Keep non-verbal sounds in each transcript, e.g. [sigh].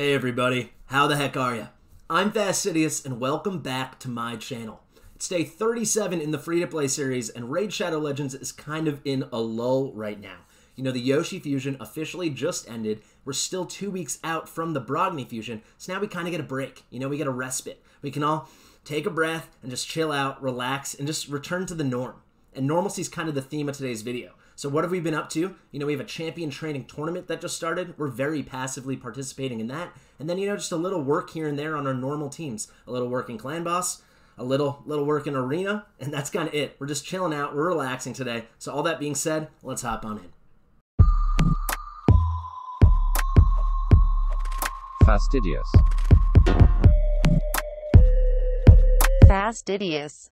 Hey everybody, how the heck are ya? I'm Fastidious and welcome back to my channel. It's day 37 in the free to play series and Raid Shadow Legends is kind of in a lull right now. You know, the Yoshi fusion officially just ended. We're still two weeks out from the Brogni fusion, so now we kind of get a break. You know, we get a respite. We can all take a breath and just chill out, relax, and just return to the norm. And normalcy is kind of the theme of today's video. So what have we been up to? You know, we have a champion training tournament that just started. We're very passively participating in that. And then, you know, just a little work here and there on our normal teams. A little work in Clan Boss, a little little work in Arena, and that's kind of it. We're just chilling out. We're relaxing today. So all that being said, let's hop on in. Fastidious. Fastidious.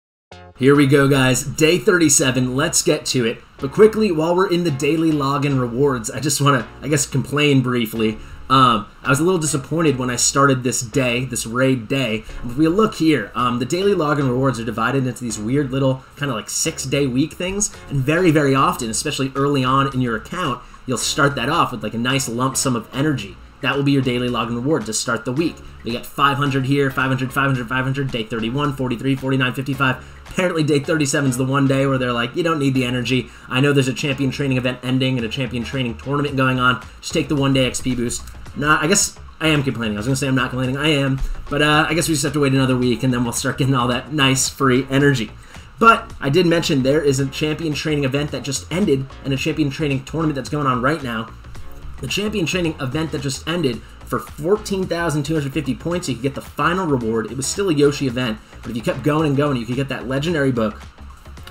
Here we go, guys. Day 37. Let's get to it. But quickly, while we're in the daily login rewards, I just want to, I guess, complain briefly. Um, I was a little disappointed when I started this day, this raid day. If we look here, um, the daily login rewards are divided into these weird little kind of like six day week things. And very, very often, especially early on in your account, you'll start that off with like a nice lump sum of energy. That will be your daily login reward to start the week. You get 500 here, 500, 500, 500, day 31, 43, 49, 55. Apparently, day 37 is the one day where they're like, you don't need the energy. I know there's a champion training event ending and a champion training tournament going on. Just take the one day XP boost. Nah, I guess I am complaining. I was going to say I'm not complaining. I am. But uh, I guess we just have to wait another week and then we'll start getting all that nice free energy. But I did mention there is a champion training event that just ended and a champion training tournament that's going on right now. The champion training event that just ended for 14,250 points, you could get the final reward. It was still a Yoshi event, but if you kept going and going, you could get that legendary book.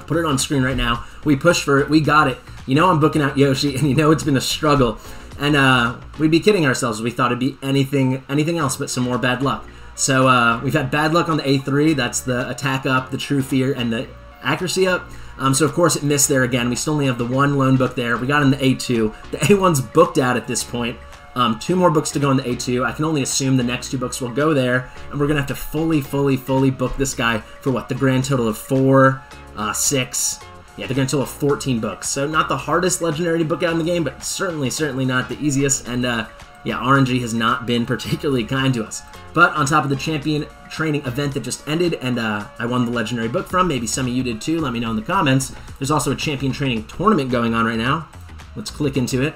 Put it on screen right now. We pushed for it. We got it. You know I'm booking out Yoshi, [laughs] and you know it's been a struggle. And uh, we'd be kidding ourselves if we thought it'd be anything anything else but some more bad luck. So uh, we've had bad luck on the A3. That's the attack up, the true fear, and the accuracy up. Um, so of course it missed there again. We still only have the one loan book there. We got in the A2. The A1's booked out at this point. Um, two more books to go in the A2. I can only assume the next two books will go there, and we're gonna have to fully, fully, fully book this guy for what the grand total of four, uh, six. Yeah, the grand total of 14 books. So not the hardest legendary book out in the game, but certainly, certainly not the easiest. And uh, yeah, RNG has not been particularly [laughs] kind to us. But on top of the champion training event that just ended and uh, I won the legendary book from, maybe some of you did too, let me know in the comments. There's also a champion training tournament going on right now. Let's click into it.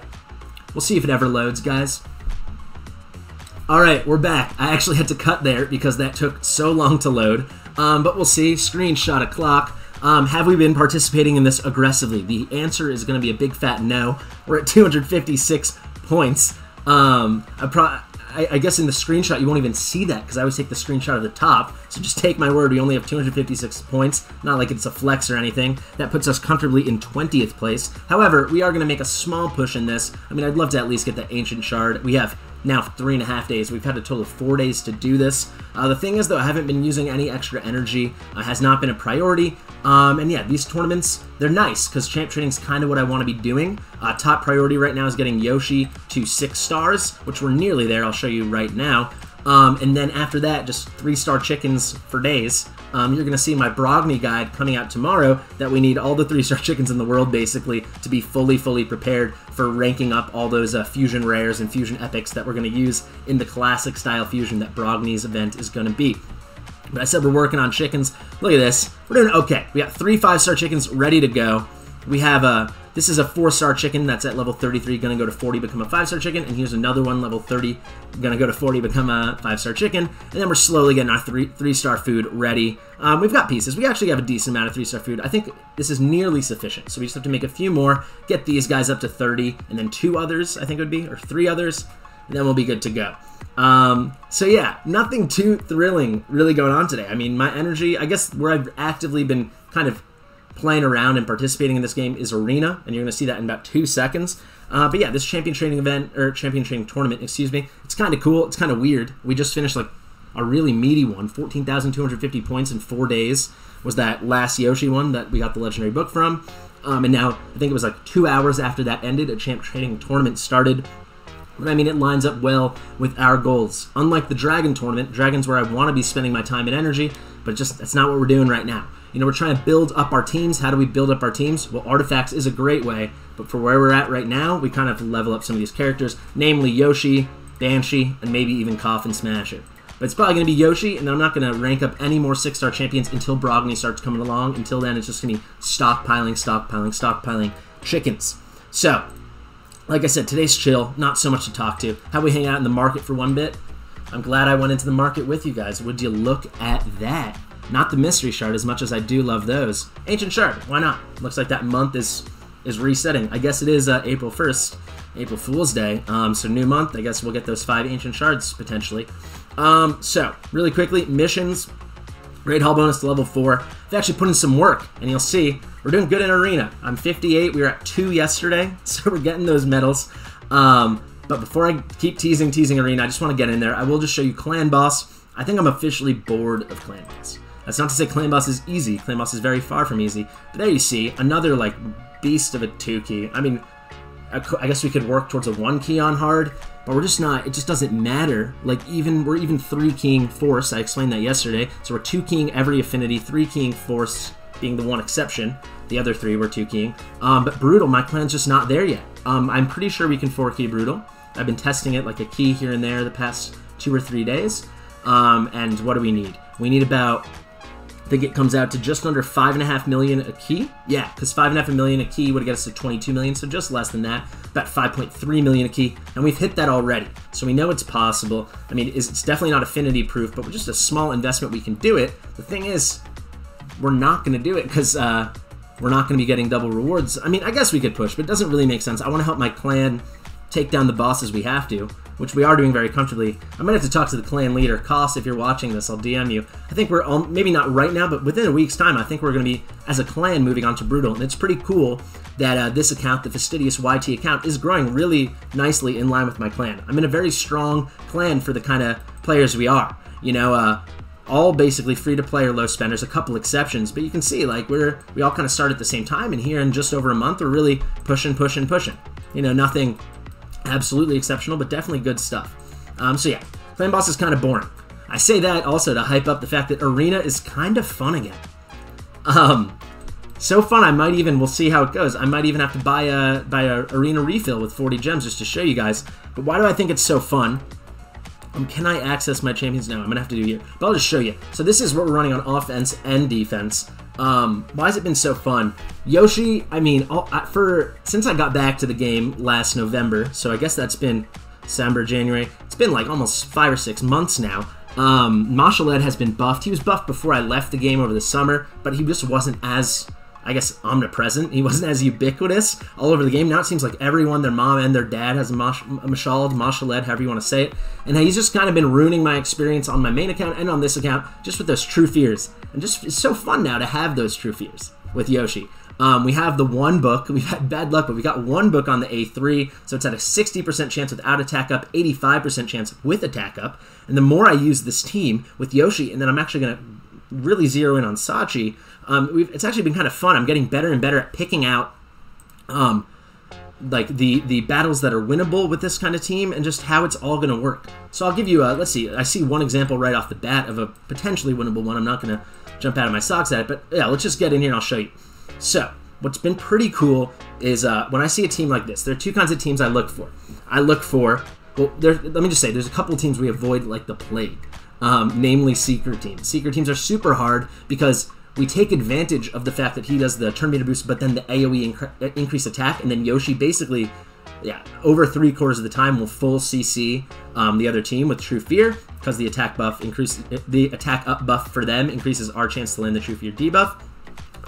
We'll see if it ever loads, guys. Alright, we're back. I actually had to cut there because that took so long to load. Um, but we'll see. Screenshot a clock. Um, have we been participating in this aggressively? The answer is going to be a big fat no. We're at 256 points. Um, I, I, I guess in the screenshot you won't even see that because I always take the screenshot of the top. So just take my word, we only have 256 points. Not like it's a flex or anything. That puts us comfortably in 20th place. However, we are going to make a small push in this. I mean, I'd love to at least get the Ancient Shard. We have now three and a half days. We've had a total of four days to do this. Uh, the thing is, though, I haven't been using any extra energy. Uh, has not been a priority. Um, and yeah, these tournaments, they're nice because champ training is kind of what I want to be doing. Uh, top priority right now is getting Yoshi to six stars, which we're nearly there. I'll show you right now. Um, and then after that, just three star chickens for days. Um, you're going to see my Brogni guide coming out tomorrow that we need all the three star [laughs] chickens in the world basically to be fully, fully prepared for ranking up all those uh, fusion rares and fusion epics that we're going to use in the classic style fusion that Brogni's event is going to be. But I said we're working on chickens. Look at this. We're doing okay. We got three five star chickens ready to go. We have a this is a four star chicken that's at level 33, gonna go to 40, become a five star chicken. And here's another one, level 30, gonna go to 40, become a five star chicken. And then we're slowly getting our three three star food ready. Um, we've got pieces. We actually have a decent amount of three star food. I think this is nearly sufficient. So we just have to make a few more, get these guys up to 30, and then two others, I think it would be, or three others, then we'll be good to go. Um, so yeah, nothing too thrilling really going on today. I mean, my energy, I guess where I've actively been kind of playing around and participating in this game is Arena, and you're going to see that in about two seconds. Uh, but yeah, this champion training event, or champion training tournament, excuse me, it's kind of cool. It's kind of weird. We just finished like a really meaty one 14,250 points in four days was that last Yoshi one that we got the legendary book from. Um, and now I think it was like two hours after that ended, a champ training tournament started. I mean, it lines up well with our goals. Unlike the Dragon tournament, Dragon's where I want to be spending my time and energy, but just that's not what we're doing right now. You know, we're trying to build up our teams. How do we build up our teams? Well, artifacts is a great way, but for where we're at right now, we kind of have to level up some of these characters, namely Yoshi, Banshee, and maybe even Coffin Smasher. But it's probably going to be Yoshi, and I'm not going to rank up any more six star champions until Brogni starts coming along. Until then, it's just going to be stockpiling, stockpiling, stockpiling chickens. So, like I said, today's chill, not so much to talk to. How we hang out in the market for one bit. I'm glad I went into the market with you guys. Would you look at that? Not the mystery shard as much as I do love those. Ancient shard, why not? Looks like that month is is resetting. I guess it is uh, April 1st, April Fool's Day. Um, so new month. I guess we'll get those five ancient shards potentially. Um, so, really quickly, missions. Raid Hall bonus to level 4. I've actually put in some work, and you'll see we're doing good in Arena. I'm 58. We were at 2 yesterday, [laughs] so we're getting those medals. Um, but before I keep teasing, teasing Arena, I just want to get in there. I will just show you Clan Boss. I think I'm officially bored of Clan Boss. That's not to say Clan Boss is easy. Clan Boss is very far from easy. But there you see, another, like, beast of a 2 key. I mean, I guess we could work towards a 1 key on hard, but we're just not, it just doesn't matter. Like even, we're even 3 keying Force, I explained that yesterday, so we're 2 keying every affinity, 3 keying Force being the one exception, the other 3 we're 2 keying. Um, but Brutal, my clan's just not there yet. Um, I'm pretty sure we can 4 key Brutal. I've been testing it like a key here and there the past 2 or 3 days. Um, and what do we need? We need about think it comes out to just under five and a half million a key. Yeah, because five and a half million a key would get us to 22 million, so just less than that. About 5.3 million a key, and we've hit that already. So we know it's possible. I mean, it's definitely not affinity proof, but with just a small investment, we can do it. The thing is, we're not going to do it because uh, we're not going to be getting double rewards. I mean, I guess we could push, but it doesn't really make sense. I want to help my clan take down the bosses we have to which we are doing very comfortably. I'm gonna have to talk to the clan leader, Koss. If you're watching this, I'll DM you. I think we're um, maybe not right now, but within a week's time, I think we're gonna be as a clan moving on to brutal, and it's pretty cool that uh, this account, the fastidious YT account, is growing really nicely in line with my clan. I'm in a very strong clan for the kind of players we are. You know, uh, all basically free to play or low spenders, a couple exceptions, but you can see like we're we all kind of start at the same time, and here in just over a month, we're really pushing, pushing, pushing. You know, nothing absolutely exceptional, but definitely good stuff. Um, so yeah, Clan Boss is kind of boring. I say that also to hype up the fact that Arena is kind of fun again. Um, so fun, I might even, we'll see how it goes. I might even have to buy a, buy a Arena refill with 40 gems just to show you guys. But why do I think it's so fun? Um, can I access my champions now? I'm going to have to do here. But I'll just show you. So this is what we're running on offense and defense. Um, why has it been so fun? Yoshi, I mean, for since I got back to the game last November, so I guess that's been December, January. It's been like almost five or six months now. Um, Mashalled has been buffed. He was buffed before I left the game over the summer, but he just wasn't as I guess, omnipresent. He wasn't as ubiquitous all over the game. Now it seems like everyone, their mom and their dad, has a, Mash- Mashalled, however you want to say it. And he's just kind of been ruining my experience on my main account and on this account, just with those true fears. And just it's so fun now to have those true fears with Yoshi. Um, we have the one book. [laughs] We've had bad luck, but we got one book on the A3, so it's at a 60% chance without attack up, 85% chance with attack up. And the more I use this team with Yoshi, and then I'm actually going to really zero in on Sachi, um, it's actually been kind of fun. I'm getting better and better at picking out um, like the the battles that are winnable with this kind of team and just how it's all going to work. So I'll give you a let's see. I see one example right off the bat of a potentially winnable one. I'm not going to jump out of my socks at it, but yeah, let's just get in here and I'll show you. So what's been pretty cool is uh, when I see a team like this, there are two kinds of teams I look for. I look for well, there, let me just say, there's a couple teams we avoid like the plague, um, namely Seeker teams. Seeker teams are super hard because we take advantage of the fact that he does the turn meter boost, but then the AoE inc- increase attack, and then Yoshi basically, yeah, over three quarters of the time will full CC um, the other team with True Fear because the attack buff increases the attack up buff for them increases our chance to land the True Fear debuff.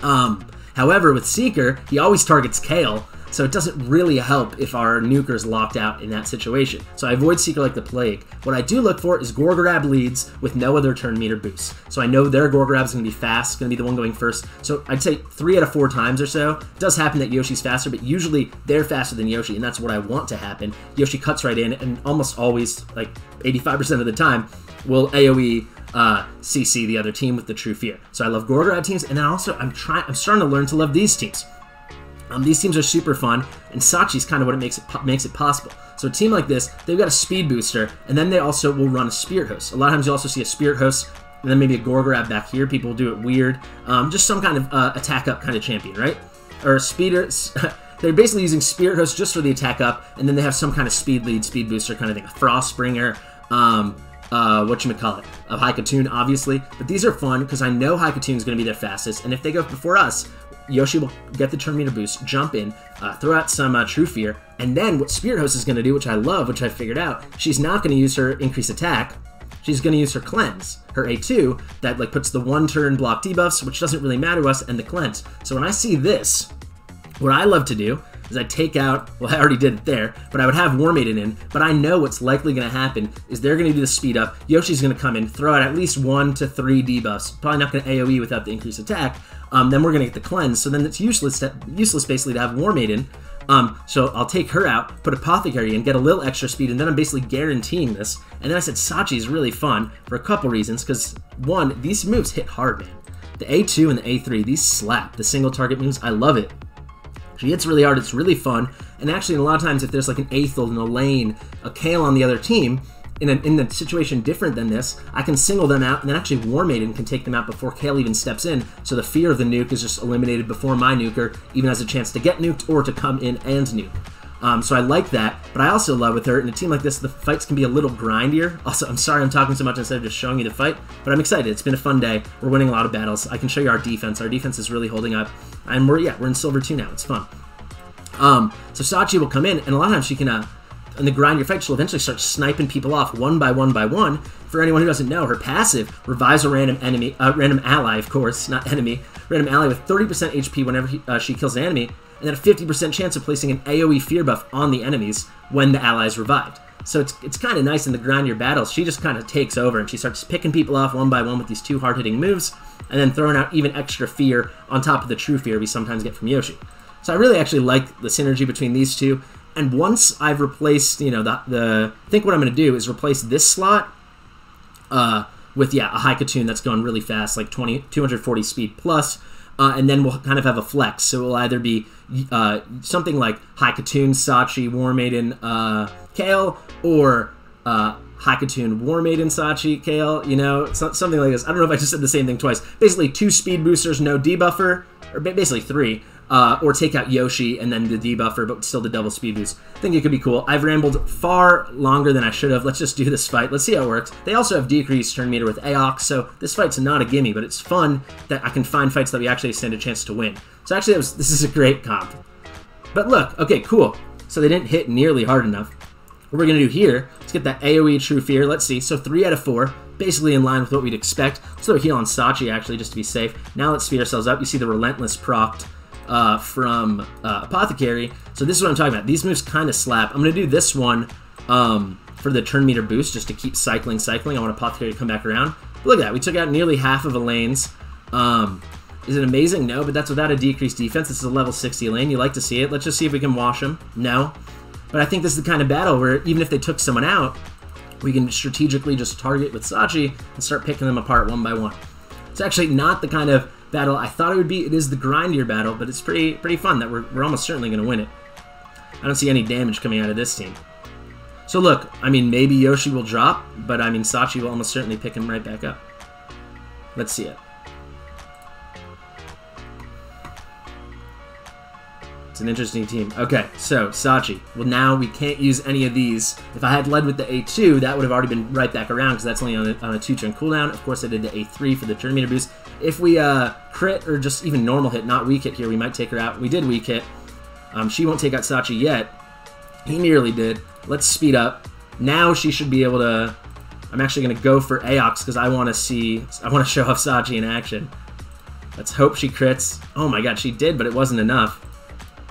Um, however, with Seeker, he always targets Kael, so it doesn't really help if our nuker is locked out in that situation. So I avoid Seeker like the plague. What I do look for is Gorgorab leads with no other turn meter boost. So I know their Gorgorab is going to be fast, going to be the one going first. So I'd say three out of four times or so. It does happen that Yoshi's faster, but usually they're faster than Yoshi, and that's what I want to happen. Yoshi cuts right in, and almost always, like 85% of the time, will AoE uh, CC the other team with the True Fear. So I love Gorgorab teams, and then also I'm trying, I'm starting to learn to love these teams. Um, these teams are super fun, and Sachi's kind of what it makes it makes it possible. So a team like this, they've got a speed booster, and then they also will run a spirit host. A lot of times you also see a spirit host, and then maybe a Gorgorab back here. People do it weird. Um, just some kind of uh, attack up kind of champion, right? Or a speeder. [laughs] they're basically using Spirit Host just for the attack up, and then they have some kind of speed lead, speed booster kind of thing. A Frostbringer, um, uh, what you call it, a High Khatun, obviously. But these are fun because I know High Khatun is going to be their fastest, and if they go before us, Yoshi will get the turn meter boost, jump in, uh, throw out some uh, True Fear, and then what Spirit Host is going to do, which I love, which I figured out, she's not going to use her increased attack. She's going to use her cleanse, her A2, that like puts the one turn block debuffs, which doesn't really matter to us, and the cleanse. So when I see this, what I love to do is I take out, well, I already did it there, but I would have War Maiden in, but I know what's likely going to happen is they're going to do the speed up. Yoshi's going to come in, throw out at least one to three debuffs. Probably not going to AoE without the increased attack. Um, then we're going to get the cleanse, so then it's useless, to, useless basically to have War Maiden. Um, so I'll take her out, put Apothecary in, get a little extra speed, and then I'm basically guaranteeing this. And then I said Sachi is really fun for a couple reasons, because one, these moves hit hard, man. The A2 and the A3, these slap. The single target moves, I love it. She hits really hard, it's really fun, and actually, a lot of times, if there's like an Aethel, an Elhain, a Kael on the other team, in a, in a situation different than this, I can single them out, and then actually War Maiden can take them out before Kael even steps in, so the fear of the nuke is just eliminated before my nuker even has a chance to get nuked or to come in and nuke. Um, so I like that, but I also love with her, in a team like this, the fights can be a little grindier. [laughs] Also, I'm sorry I'm talking so much instead of just showing you the fight, but I'm excited. It's been a fun day. We're winning a lot of battles. I can show you our defense. Our defense is really holding up, and we're, yeah, we're in Silver 2 now. It's fun. Um, so Sachi will come in, and a lot of times she can, uh, in the grind your fight, she'll eventually start sniping people off one by one by one. For anyone who doesn't know, her passive revives a random enemy, uh, random ally, of course, not enemy, random ally with 30% HP whenever he, uh, she kills an enemy, and then a 50% chance of placing an AoE fear buff on the enemies when the ally is revived. So it's, it's kind of nice in the grind your battles. She just kind of takes over and she starts picking people off one by one with these two hard hitting moves, and then throwing out even extra fear on top of the true fear we sometimes get from Yoshi. So I really actually like the synergy between these two. And once I've replaced, you know, the, the I think what I'm going to do is replace this slot uh, with, yeah, a high Haikatoon that's going really fast, like 20, 240 speed plus, uh, and then we'll kind of have a flex. So it will either be uh, something like High Haikatoon, Sachi, War Maiden, uh, Kael, or uh, High Khatun, War Maiden, Sachi, Kael, you know, so, something like this. I don't know if I just said the same thing twice. Basically, two speed boosters, no debuffer, or basically three uh, or take out Yoshi and then the debuffer, but still the double speed boost. I think it could be cool. I've rambled far longer than I should have. Let's just do this fight. Let's see how it works. They also have decreased turn meter with Aox, so this fight's not a gimme, but it's fun that I can find fights that we actually stand a chance to win. So actually, was, this is a great comp. But look, okay, cool. So they didn't hit nearly hard enough. What we're going to do here, let's get that AoE True Fear. Let's see. So 3 out of 4, basically in line with what we'd expect. Let's heal on Sachi, actually, just to be safe. Now let's speed ourselves up. You see the Relentless proct uh, from uh, Apothecary. So this is what I'm talking about. These moves kind of slap. I'm going to do this one um, for the turn meter boost just to keep cycling, cycling. I want Apothecary to come back around. But look at that. We took out nearly half of Elhain's. Um, is it amazing? No, but that's without a decreased defense. This is a level 60 Elaine. You like to see it. Let's just see if we can wash him. No. But I think this is the kind of battle where even if they took someone out, we can strategically just target with Sachi and start picking them apart one by one. It's actually not the kind of battle I thought it would be. It is the grindier battle, but it's pretty pretty fun that we're, we're almost certainly going to win it. I don't see any damage coming out of this team. So look, I mean, maybe Yoshi will drop, but I mean, Sachi will almost certainly pick him right back up. Let's see it. It's an interesting team. Okay, so Sachi. Well, now we can't use any of these. If I had led with the A2, that would have already been right back around because that's only on a, on a two-turn cooldown. Of course, I did the A3 for the turn meter boost. If we uh, crit or just even normal hit, not weak hit here, we might take her out. We did weak hit. Um, she won't take out Sachi yet. He nearly did. Let's speed up. Now she should be able to... I'm actually going to go for Aox because I want to see... I want to [laughs] show off Sachi in action. Let's hope she crits. Oh my god, she did, but it wasn't enough.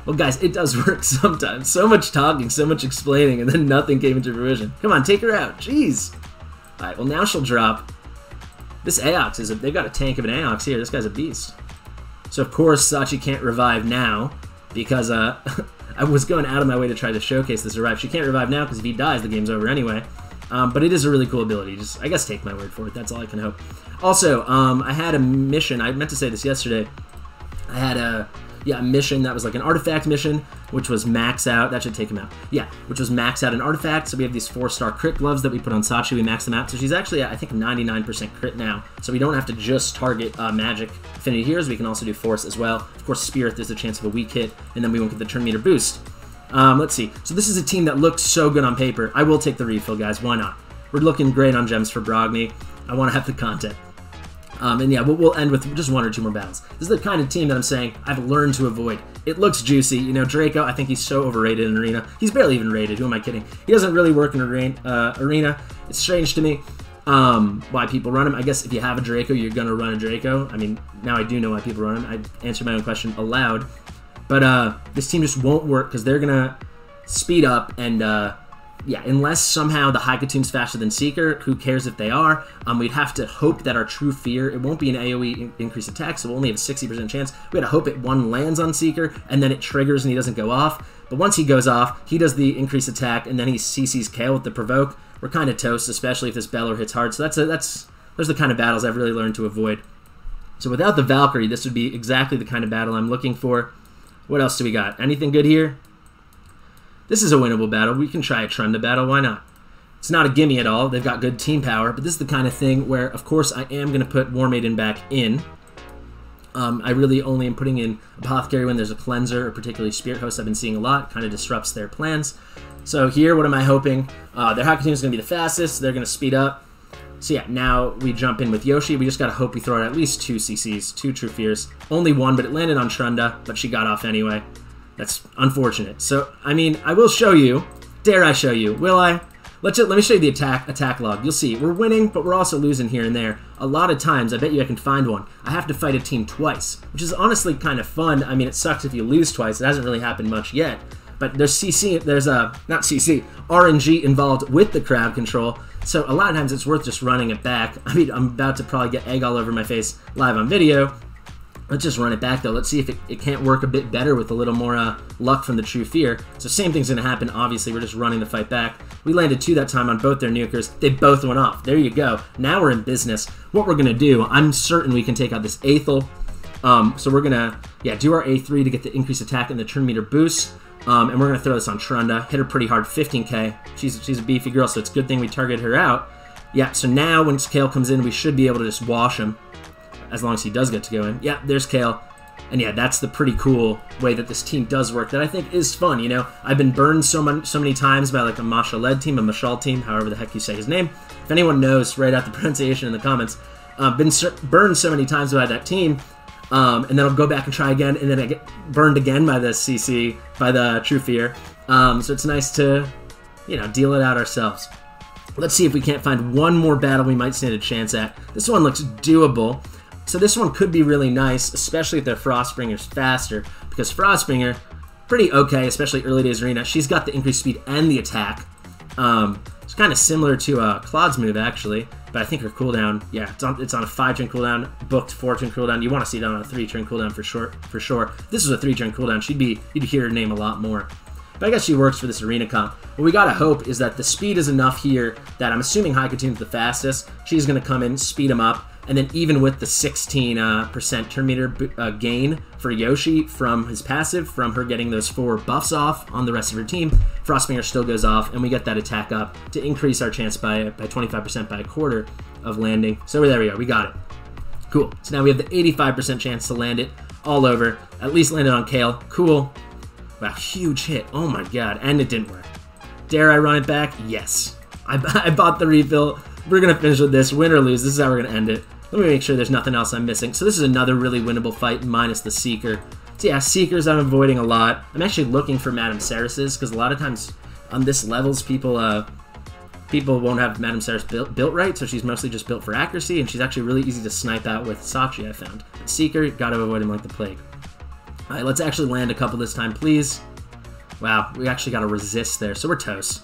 Well, guys, it does [laughs] work sometimes. So much talking, so much explaining, and then nothing came into fruition. Come on, take her out. Jeez. Alright, well, now she'll drop. This Aox is a... They've got a tank of an Aox here. This guy's a beast. So, of course, Sachi can't revive now because uh, [laughs] I was going out of my way to try to showcase this revive. She can't revive now because if he dies, the game's over anyway. Um, but it is a really cool ability. Just, I guess, take my word for it. That's all I can hope. Also, um, I had a mission. I meant to say this yesterday. I had a yeah, mission that was like an artifact mission, which was max out. That should take him out. Yeah, which was max out an artifact. So we have these four star crit gloves that we put on Sachi. We max them out. So she's actually, I think, 99% crit now. So we don't have to just target uh, magic affinity heroes. We can also do force as well. Of course, spirit, there's a chance of a weak hit, and then we won't get the turn meter boost. Um, let's see. So this is a team that looks so good on paper. I will take the refill, guys. Why not? We're looking great on gems for Brogni. I want to have the content. Um, and yeah, we'll, we'll end with just one or two more battles. This is the kind of team that I'm saying I've learned to avoid. It looks juicy. You know, Draco, I think he's so overrated in Arena. He's barely even rated. Who am I kidding? He doesn't really work in arena. Uh, arena. It's strange to me um, why people run him. I guess if you have a Draco, you're going to run a Draco. I mean, now I do know why people run him. I answered my own question aloud. But uh, this team just won't work because they're going to speed up and uh, yeah, unless somehow the High Khatun's faster than Seeker, who cares if they are? Um, we'd have to hope that our True Fear, it won't be an AoE in- increase attack, so we'll only have a 60% chance. We gotta hope it one lands on Seeker, and then it triggers and he doesn't go off. But once he goes off, he does the increase attack, and then he CC's Kael with the Provoke. We're kind of toast, especially if this Beller hits hard. So that's a, that's those are the kind of battles I've really learned to avoid. So without the Valkyrie, this would be exactly the kind of battle I'm looking for. What else do we got? Anything good here? This is a winnable battle. We can try a Trunda battle. Why not? It's not a gimme at all. They've got good team power, but this is the kind of thing where, of course, I am going to put War Maiden back in. Um, I really only am putting in Apothecary when there's a cleanser, or particularly Spirit Host I've been seeing a lot. Kind of disrupts their plans. So here, what am I hoping? Uh, their High Khatun is going to be the fastest. They're going to speed up. So yeah, now we jump in with Yoshi. We just got to hope we throw out at least two CCs, two True Fears. Only one, but it landed on Trunda, but she got off anyway. That's unfortunate. So, I mean, I will show you. Dare I show you? Will I? Let's let me show you the attack attack log. You'll see we're winning, but we're also losing here and there. A lot of times, I bet you I can find one. I have to fight a team twice, which is honestly kind of fun. I mean, it sucks if you lose twice. It hasn't really happened much yet. But there's CC, there's a not CC, RNG involved with the crowd control. So a lot of times it's worth just running it back. [laughs] I mean, I'm about to probably get egg all over my face live on video, Let's just run it back though. Let's see if it, it can't work a bit better with a little more uh, luck from the True Fear. So same thing's to happen. Obviously, we're just running the fight back. We landed two that time on both their nukers. They both went off. There you go. Now we're in business. What we're to do, I'm certain we can take out this Aethel. Um, so we're to, yeah, do our A3 to get the increased attack and the turn meter boost. Um, and we're to throw this on Trunda. Hit her pretty hard, 15k. She's, she's a beefy girl, so it's a good thing we target her out. Yeah, so now when Kael comes in, we should be able to just wash him as long as he does get to go in. Yeah, there's Kael. And yeah, that's the pretty cool way that this team does work that I think is fun. You know, I've been burned so, many so many times by like a Masha led team, a Mashal team, however the heck you say his name. If anyone knows, write out the [laughs] pronunciation in the comments. Uh, been burned so many times by that team, um, and then I'll go back and try again, and then I get burned again by the CC, by the True Fear. Um, so it's nice to, you know, deal it out ourselves. Let's see if we can't find one more battle we might stand a chance at. This one looks doable. So this one could be really nice, especially if their Frostbringer's faster, because Frostbringer, pretty okay, especially early days arena. She's got the increased speed and the attack. Um, it's kind of similar to uh, Claude's move, actually, but I think her cooldown, yeah, it's on, it's on a 5-turn cooldown, booked 4-turn cooldown. You want to see it on a 3-turn cooldown for sure, for sure. This is a 3-turn cooldown, she'd be, you'd hear her name a lot more. But I guess she works for this arena comp. What we gotta hope is that the speed is enough here that I'm assuming High Khatun's the fastest. She's gonna come in, speed him up, and then even with the 16 uh, percent turn meter uh, gain for Yoshi from his passive, from her getting those four buffs off on the rest of her team, Frostbringer still goes off, and we get that attack up to increase our chance by by 25% by a quarter of landing. So there we go, we got it. Cool. So now we have the 85% chance to land it all over. At least landed on Kael. Cool. Wow, huge hit. Oh my god. And it didn't work. Dare I run it back? Yes. I, [laughs] I bought the refill. We're going to finish with this. Win or lose. This is how we're going to end it. Let me make sure there's nothing else I'm missing. So this is another really winnable fight minus the Seeker. So yeah, Seekers I'm avoiding a lot. I'm actually looking for Madame Serris's because a lot of times on this levels people uh, people won't have Madame Serris built, built right, so she's mostly just built for accuracy, and she's actually really easy to snipe out with Sachi, I found. Seeker, gotta avoid him like the plague. Alright, let's actually land a couple this time, please. Wow, we actually got to resist there, so we're toast.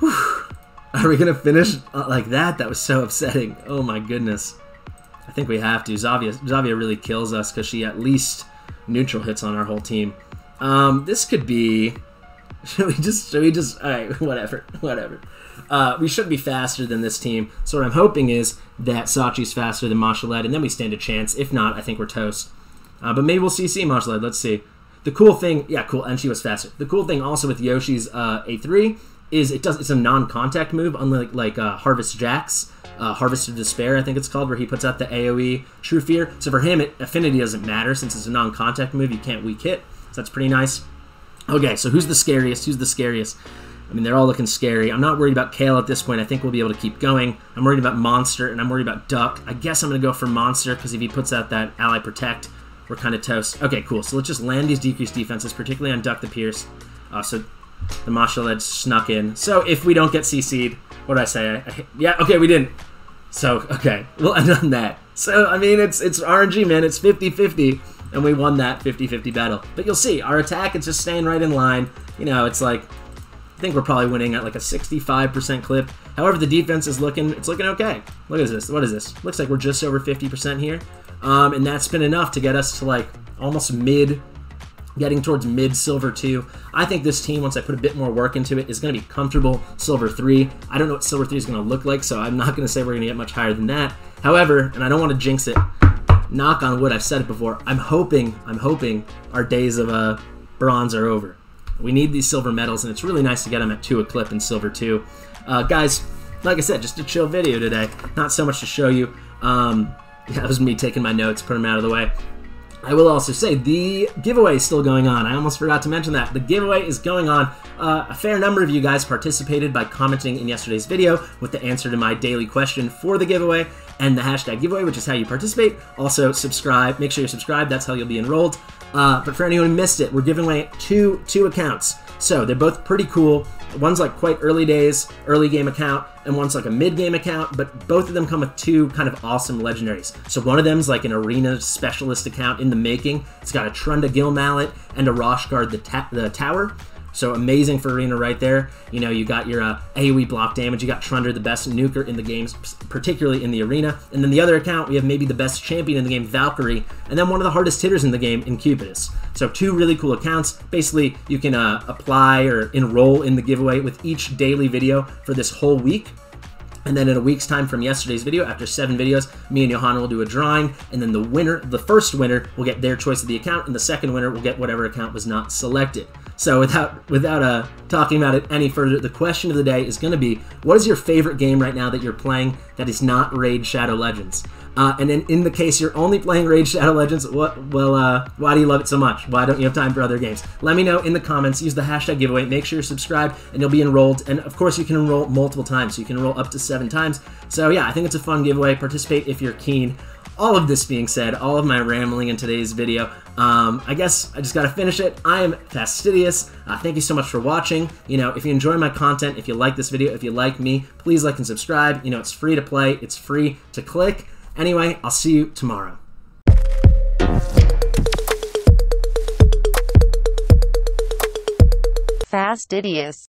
Whew. [laughs] Are we to finish uh, like that? That was so upsetting. Oh my goodness. I think we have to. Xayah, Xayah really kills us because she at least neutral hits on our whole team. Um, this could be... [laughs] Should we just... Should we just... Alright, [laughs] whatever. Whatever. Uh, we should be faster than this team. So what I'm hoping is that Sachi's faster than Mashalled, and then we stand a chance. If not, I think we're toast. Uh, but maybe we'll see C Marshall. Let's see. The cool thing, yeah, cool, and she was faster. The cool thing also with Yoshi's uh, A3 is it does it's a non-contact move, unlike like uh, Harvest Jack's uh, Harvest of Despair, I think it's called, where he puts out the AOE True Fear. So for him, it, affinity doesn't matter since it's a non-contact move. You can't weak hit, so that's pretty nice. Okay, so who's the scariest? Who's the scariest? I mean, they're all looking scary. I'm not worried about Kael at this point. I think we'll be able to keep going. I'm worried about Monster, and I'm worried about Dhukk. I guess I'm going to go for Monster, because if he puts out that Ally Protect, we're kind of toast. Okay, cool. So let's just land these decreased defenses, particularly on Dhukk the Pierce. Uh, so the Marshall Edge snuck in. So if we don't get CC'd, what did I say? I, I, yeah, okay, we didn't. So, okay, [laughs] we'll end on that. So, I mean, it's it's RNG, man. It's 50-50, and we won that 50-50 battle. But you'll see, our attack is just staying right in line. You know, it's like, I think we're probably winning at like a 65% clip. However, the defense is looking, it's looking okay. Look at this. What is this? Looks like we're just over 50% here. Um, and that's been enough to get us to like almost mid getting towards mid silver 2. I think this team, once I put a bit more work into it, is going to be comfortable silver 3. I don't know what silver 3 is going to look like, so I'm not going to say we're going to get much higher than that. However, and I don't want to jinx it, knock on wood, I've said it before, I'm hoping, I'm hoping our days of uh, bronze are over. We need these silver medals, and it's really nice to get them at 2 a clip in silver 2. Uh, guys, like I said, just a chill video today. Not so much to show you. Um, [laughs] that was me taking my notes, putting them out of the way. I will also say the giveaway is still going on. I almost forgot to mention that. The giveaway is going on. Uh, a fair number of you guys participated by commenting in yesterday's video with the answer to my daily question for the giveaway and the hashtag giveaway, which is how you participate. Also, subscribe. Make sure you're subscribed. That's how you'll be enrolled. Uh, but for anyone who missed it, we're giving away two two accounts. So they're both pretty cool. One's like quite early days, early game account, and one's like a mid game account, but both of them come with two kind of awesome legendaries. So one of them's like an arena specialist account in the making. It's got a Trunda Giltmallet and a Roshcard the, ta- the Tower. So amazing for Arena right there. You know, you got your uh, AoE block damage. You got Trunda, the best nuker in the games, particularly in the Arena. And then the other account, we have maybe the best champion in the game, Valkyrie. And then one of the hardest hitters in the game, Incubus. So two really cool accounts. Basically, you can uh, apply or enroll in the giveaway with each daily video for this whole week. And then in a week's time from yesterday's video, after seven videos, me and Johanna will do a drawing, and then the winner, the first winner, will get their choice of the account, and the second winner will get whatever account was not selected. So without without uh, talking about it any further, the question of the day is going to be, what is your favorite game right now that you're playing that is not Raid Shadow Legends? Uh, and then in the case you're only playing Raid Shadow Legends, what? Well, uh, why do you love it so much? Why don't you have time for other games? Let me know in the comments. Use the hashtag giveaway. Make sure you're subscribed, and you'll be enrolled. And of course, you can enroll multiple times. So you can enroll up to seven times. So yeah, I think it's a fun giveaway. Participate if you're keen. All of this being said, all of my rambling in today's video, um, I guess I just got to finish it. I am fastidious. Uh, thank you so much for watching. You know, if you enjoy my content, if you like this video, if you like me, please like and subscribe. You know, it's free to play. It's free to click. Anyway, I'll see you tomorrow. Fastidious